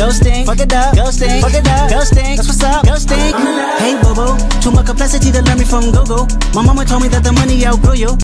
Ghosting, fuck it up, ghosting, fuck it up, ghosting. That's what's up, ghosting. Hey, Bobo, too much complexity to learn me from Gogo. My mama told me that the money outgrew you.